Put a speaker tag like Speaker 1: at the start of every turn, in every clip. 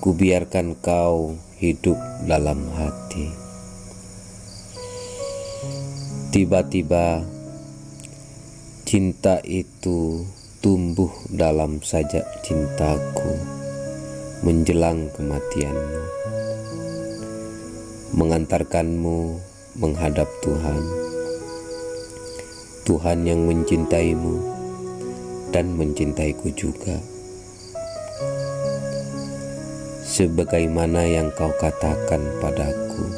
Speaker 1: Kubiarkan kau hidup dalam hati. Tiba-tiba cinta itu tumbuh dalam sajak cintaku menjelang kematianmu, mengantarkanmu menghadap Tuhan, Tuhan yang mencintaimu dan mencintaiku juga, sebagaimana yang kau katakan padaku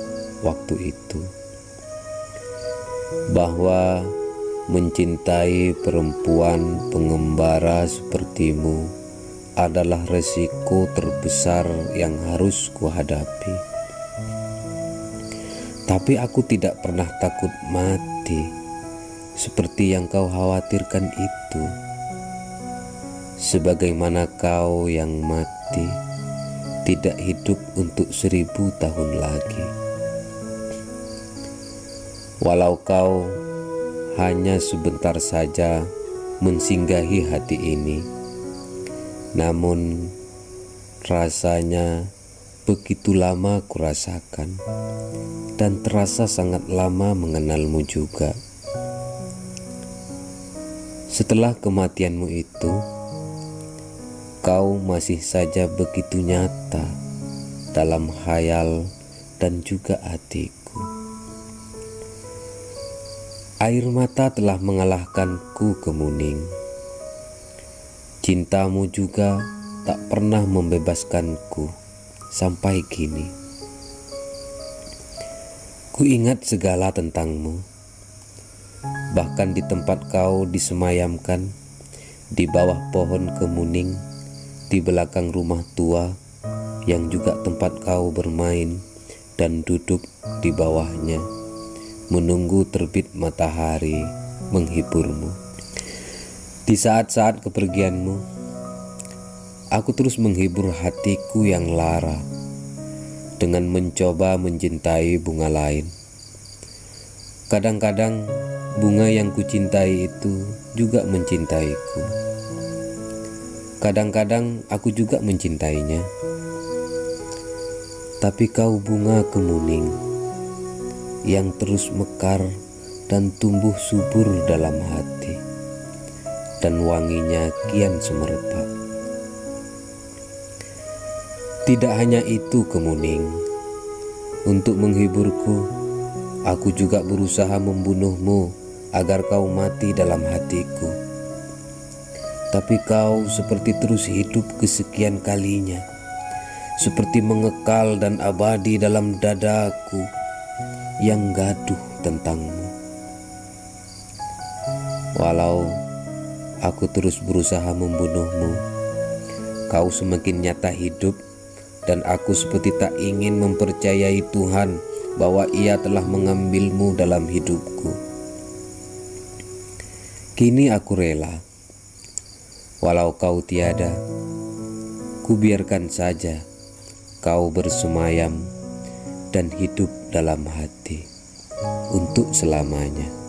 Speaker 1: waktu itu, bahwa Mencintai perempuan pengembara sepertimu adalah resiko terbesar yang harus kuhadapi. Tapi aku tidak pernah takut mati seperti yang kau khawatirkan itu. Sebagaimana kau yang mati tidak hidup untuk seribu tahun lagi. Walau kau hanya sebentar saja mensinggahi hati ini. Namun rasanya begitu lama kurasakan dan terasa sangat lama mengenalmu juga. Setelah kematianmu itu, kau masih saja begitu nyata dalam hayal dan juga hatiku. Air mata telah mengalahkanku kemuning. Cintamu juga tak pernah membebaskanku sampai kini. Ku ingat segala tentangmu, bahkan di tempat kau disemayamkan di bawah pohon kemuning di belakang rumah tua yang juga tempat kau bermain dan duduk di bawahnya menunggu terbit matahari menghiburmu. Di saat-saat kepergianmu, aku terus menghibur hatiku yang lara dengan mencoba mencintai bunga lain. Kadang-kadang bunga yang kucintai itu juga mencintaiku. Kadang-kadang aku juga mencintainya. Tapi kau bunga kemuning yang terus mekar dan tumbuh subur dalam hati, dan wanginya kian semerbak. Tidak hanya itu, Kemuning, untuk menghiburku, aku juga berusaha membunuhmu agar kau mati dalam hatiku. Tapi kau seperti terus hidup kesekian kalinya, seperti mengekal dan abadi dalam dadaku yang gaduh tentangmu. Walau aku terus berusaha membunuhmu, kau semakin nyata hidup, dan aku seperti tak ingin mempercayai Tuhan bahwa Ia telah mengambilmu dalam hidupku. Kini aku rela, walau kau tiada, kubiarkan saja kau bersemayam dan hidup dalam hati untuk selamanya.